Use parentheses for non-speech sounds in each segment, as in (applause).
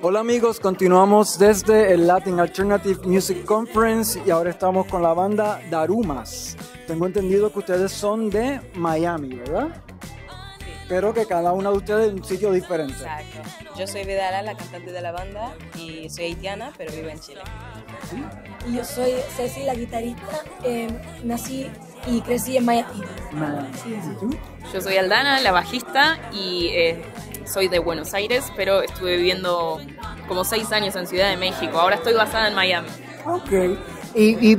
Hola amigos, continuamos desde el Latin Alternative Music Conference y ahora estamos con la banda Darumas. Tengo entendido que ustedes son de Miami, ¿verdad? Pero que cada una de ustedes es un sitio diferente. Exacto. Yo soy Vidala, la cantante de la banda, y soy haitiana, pero vivo en Chile. Y yo soy Ceci, la guitarrista. eh, nací y crecí en Miami. Miami. ¿Y tú? Yo soy Aldana, la bajista, y eh, soy de Buenos Aires, pero estuve viviendo como seis años en Ciudad de México. Ahora estoy basada en Miami. Ok. ¿Y, y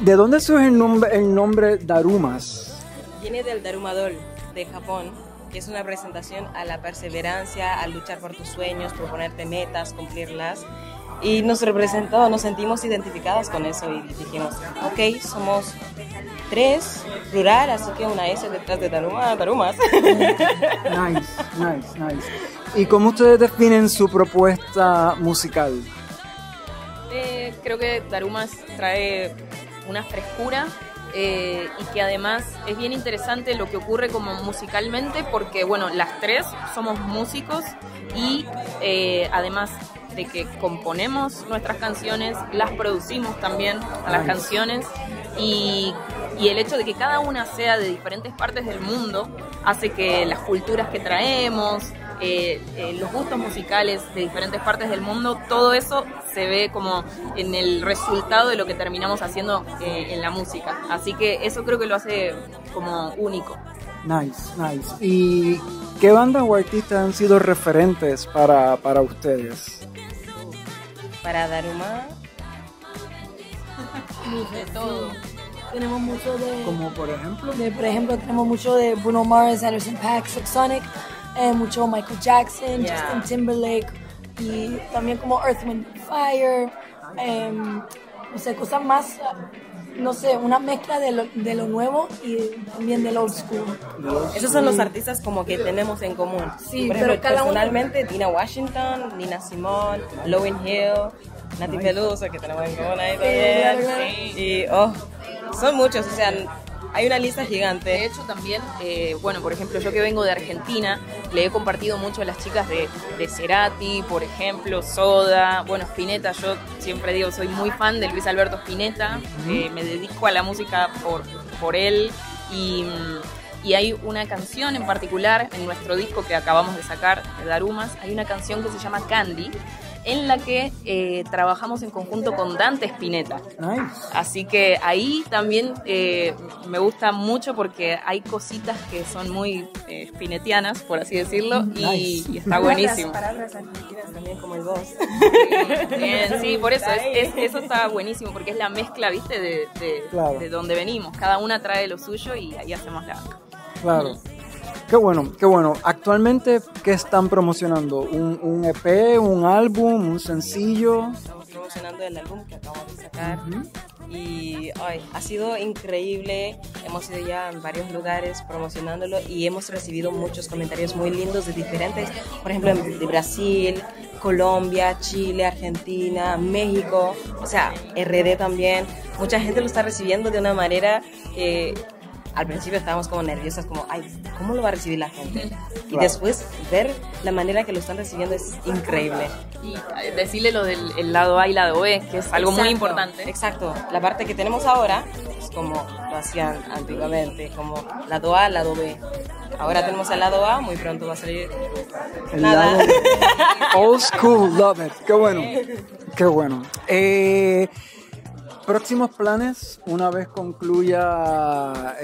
de dónde surge el nombre, el nombre Darumas? Viene del Darumadol de Japón, que es una presentación a la perseverancia, a luchar por tus sueños, proponerte metas, cumplirlas. Y nos representó, nos sentimos identificadas con eso y dijimos, ok, somos tres, plural, así que una S detrás de Daruma, Darumas. (laughs) Nice, nice, nice. ¿Y cómo ustedes definen su propuesta musical? Eh, creo que Darumas trae una frescura eh, y que además es bien interesante lo que ocurre como musicalmente porque, bueno, las tres somos músicos y eh, además de que componemos nuestras canciones, las producimos también a las canciones. Y, y el hecho de que cada una sea de diferentes partes del mundo hace que las culturas que traemos, eh, eh, los gustos musicales de diferentes partes del mundo, todo eso se ve como en el resultado de lo que terminamos haciendo eh, en la música. Así que eso creo que lo hace como único. Nice, nice. ¿Y qué bandas o artistas han sido referentes para, para ustedes? Para Daruma, De todo. Tenemos mucho de, Como por ejemplo. de, por ejemplo, tenemos mucho de Bruno Mars, Anderson Paak, Sonic, eh, mucho Michael Jackson, Yeah. Justin Timberlake y también como Earth, Wind and Fire, em, no sé, cosas más, no sé, una mezcla de lo, de lo nuevo y también del old school. Esos son los artistas como que tenemos en común. Sí, Por pero cada uno- personalmente, Dina Washington, Nina Simone, Lowen Hill, Nati Peluso, que tenemos en común ahí claro, también. claro. Y, oh, son muchos, o sea, hay una lista De gigante. hecho, también, eh, bueno, por ejemplo, yo que vengo de Argentina, le he compartido mucho a las chicas de, de Cerati, por ejemplo, Soda, bueno, Spinetta, yo siempre digo, soy muy fan de Luis Alberto Spinetta, eh, me dedico a la música por, por él y, y hay una canción en particular en nuestro disco que acabamos de sacar, de Darumas, hay una canción que se llama Candy, en la que eh, trabajamos en conjunto con Dante Spinetta. Nice. Así que ahí también eh, me gusta mucho porque hay cositas que son muy eh, spinetianas, por así decirlo, y, Nice. y está buenísimo. Palabras argentinas también como el voz. Bien, sí, por eso, es- es- eso está buenísimo, porque es la mezcla, viste, de, de, Claro. de donde venimos. Cada una trae lo suyo y ahí hacemos la... Claro. Qué bueno, qué bueno. Actualmente, ¿qué están promocionando? ¿Un, un EP, un álbum, un sencillo? Estamos promocionando el álbum que acabamos de sacar. Y ay, ha sido increíble. Hemos ido ya en varios lugares promocionándolo y hemos recibido muchos comentarios muy lindos de diferentes, por ejemplo, de Brasil, Colombia, Chile, Argentina, México, o sea, RD también. Mucha gente lo está recibiendo de una manera que al principio estábamos como nerviosas, como, ay, ¿cómo lo va a recibir la gente? Y Claro. después ver la manera que lo están recibiendo es increíble. Y decirle lo del el lado A y lado B, que es algo muy Exacto, importante. Exacto. La parte que tenemos ahora es como lo hacían antiguamente, como lado A, lado B. Ahora tenemos el lado A, muy pronto va a salir El nada. lado- (laughs) Old school, love it. Qué bueno. Qué bueno. Eh, próximos planes una vez concluya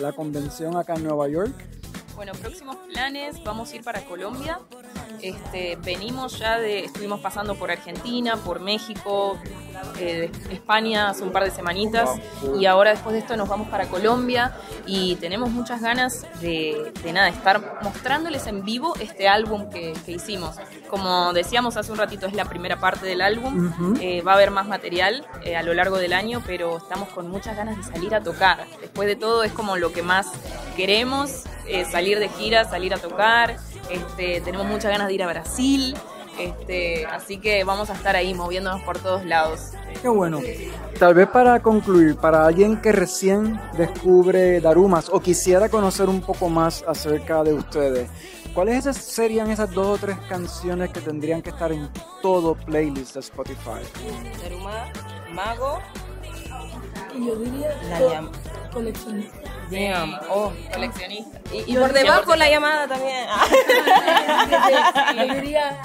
la convención acá en Nueva York. Bueno, próximos planes, vamos a ir para Colombia. Este, venimos ya de, estuvimos pasando por Argentina, por México, eh, España hace un par de semanitas y ahora después de esto nos vamos para Colombia y tenemos muchas ganas de, de nada, estar mostrándoles en vivo este álbum que, que hicimos. Como decíamos hace un ratito, es la primera parte del álbum, Ujú. Eh, va a haber más material eh, a lo largo del año, pero estamos con muchas ganas de salir a tocar. Después de todo es como lo que más queremos, eh, salir de gira, salir a tocar. Este, tenemos muchas ganas de ir a Brasil. Este, así que vamos a estar ahí moviéndonos por todos lados. Qué bueno. Tal vez para concluir, para alguien que recién descubre Darumas o quisiera conocer un poco más acerca de ustedes, ¿cuáles serían esas dos o tres canciones que tendrían que estar en todo playlist de Spotify? Daruma, Mago, Y yo diría La co- llam- coleccionista. Damn, oh, Coleccionista. y, y por debajo la llamada también. (laughs) Yo diría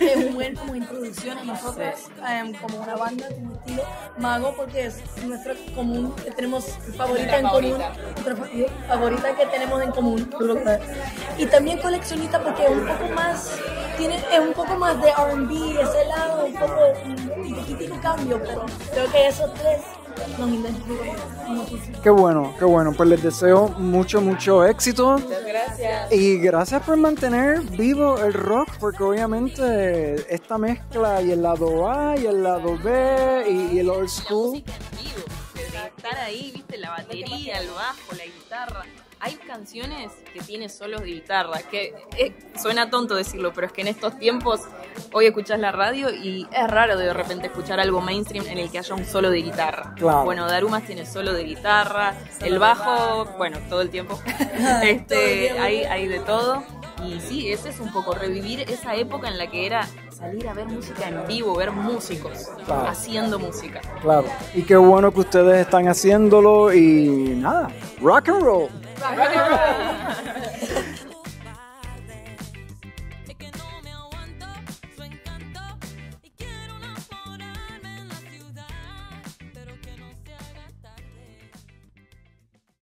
es un buen como introducción a nosotros em, como una banda, como estilo Mago, porque es nuestra común que tenemos favorita en común, nuestra fa- favorita que tenemos en común. Y también coleccionista porque es un poco más tiene es un poco más de R&B, ese lado un poco un poquitico cambio, pero creo que esos tres. Qué bueno, qué bueno. Pues les deseo mucho, mucho éxito. Gracias. Y gracias por mantener vivo el rock, porque obviamente esta mezcla y el lado A y el lado B y, y el old La school. música en vivo, estar ahí, viste, la batería, el bajo, la guitarra. Hay canciones que tienen solos de guitarra, que eh, suena tonto decirlo, pero es que en estos tiempos hoy escuchas la radio y es raro de repente escuchar algo mainstream en el que haya un solo de guitarra. Claro. Bueno, Darumas tiene solo de guitarra, el bajo, bueno, (laughs) todo el tiempo. este, hay, hay de todo. Y sí, ese es un poco revivir esa época en la que era salir a ver música en vivo, ver músicos Claro. haciendo música. Claro. Y qué bueno que ustedes están haciéndolo y nada, rock and roll. Rock and roll.